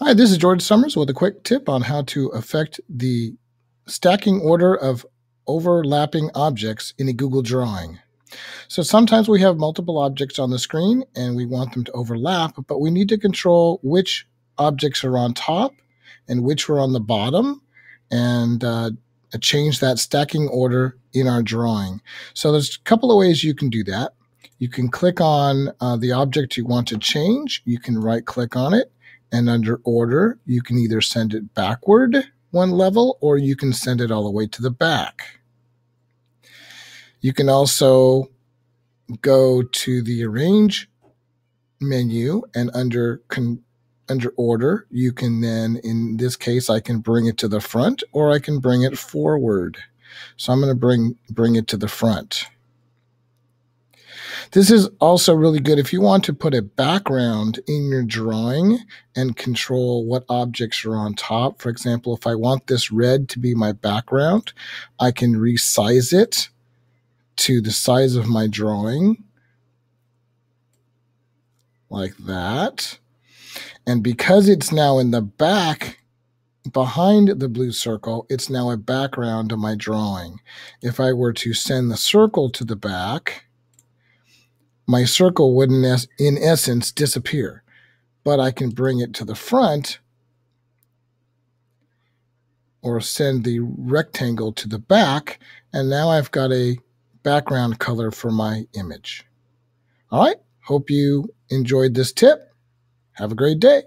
Hi, this is George Somers with a quick tip on how to affect the stacking order of overlapping objects in a Google drawing. So sometimes we have multiple objects on the screen and we want them to overlap, but we need to control which objects are on top and which are on the bottom and uh, change that stacking order in our drawing. So there's a couple of ways you can do that. You can click on uh, the object you want to change. You can right click on it and under order, you can either send it backward one level or you can send it all the way to the back. You can also go to the arrange menu and under under order, you can then, in this case, I can bring it to the front or I can bring it forward. So I'm going to bring, bring it to the front. This is also really good if you want to put a background in your drawing and control what objects are on top. For example, if I want this red to be my background, I can resize it to the size of my drawing like that. And because it's now in the back behind the blue circle, it's now a background to my drawing. If I were to send the circle to the back, my circle wouldn't, es- in essence disappear. But I can bring it to the front or send the rectangle to the back, and now I've got a background color for my image. All right, hope you enjoyed this tip. Have a great day.